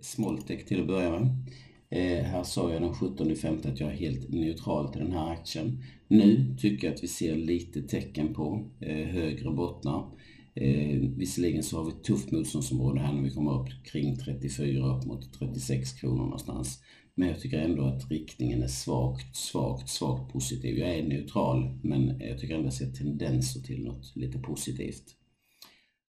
Smoltek till att börja med. Eh, här sa jag den 17 femte att jag är helt neutral till den här aktien. Nu tycker jag att vi ser lite tecken på eh, högre bottnar. Eh, visserligen så har vi ett tufft motståndsområde här när vi kommer upp kring 34 upp mot 36 kronor någonstans. Men jag tycker ändå att riktningen är svagt, svagt, svagt positiv. Jag är neutral men jag tycker ändå att jag ser tendenser till något lite positivt.